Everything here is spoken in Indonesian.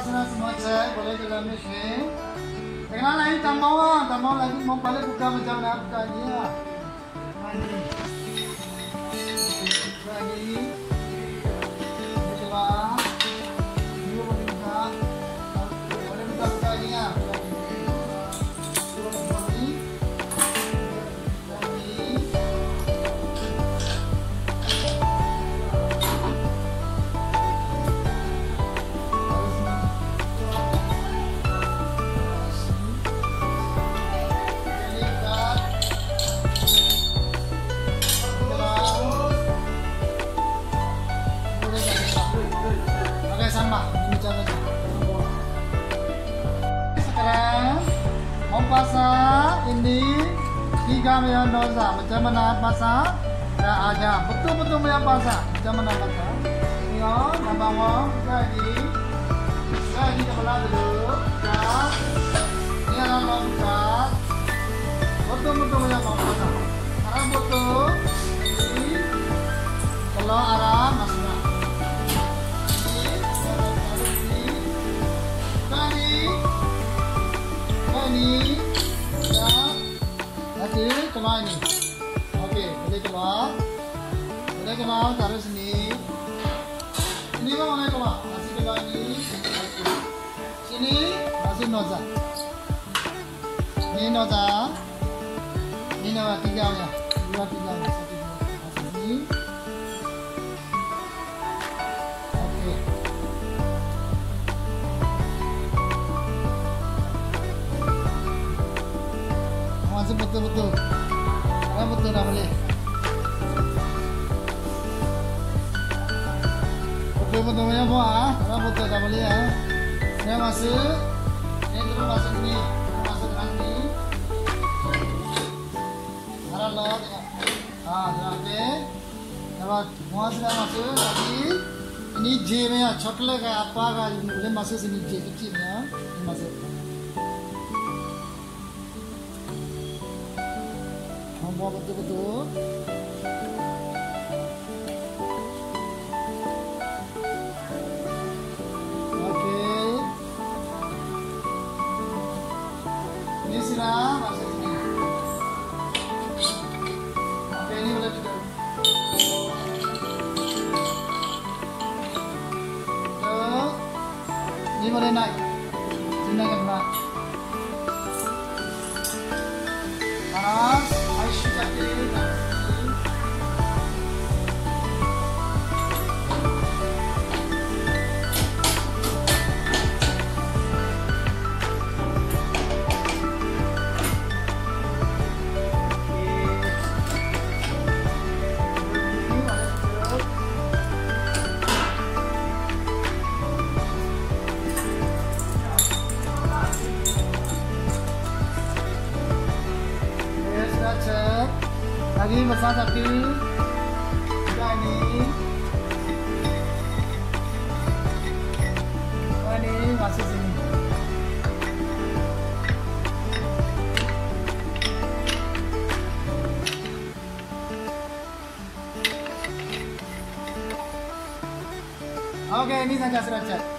senang semua. Sama, ini cara Sekarang mau pasang ini tiga miliar dosa. Macam mana pasang? Dah ada betul-betul miliar pasang. Macam mana pasang? Tengok, nampak mau lagi. Lagi ke belah dulu. Dah. Ini adalah longkat. Betul-betul miliar pasang. Sekarang betul. Ini kalau ini ya nanti keluar ini oke boleh keluar boleh keluar taruh sini ini mah boleh keluar masih keluar ini sini masih noza ini noza ini noza tiga ya dua tiga satu betul-betul Karena betul dah boleh Betul-betul punya buah Karena betul dah boleh ya. Ini masuk Ini terus masuk ni Terus masuk dengan ni Harap lo tengok Haa tengok okay Kalau buah sudah masuk lagi. Ini J punya coklat apa ke Boleh masuk sini J kecil ya. Ini masuk Mau betul-betul. Okey. Ini sudah masuk. Okey, ini juga. Tuh. Ini boleh naik. Sini ke belakang. panas Lagi besar tapi sudah ini. Oh, ini masih sini. Oke, ini saja sudah cek.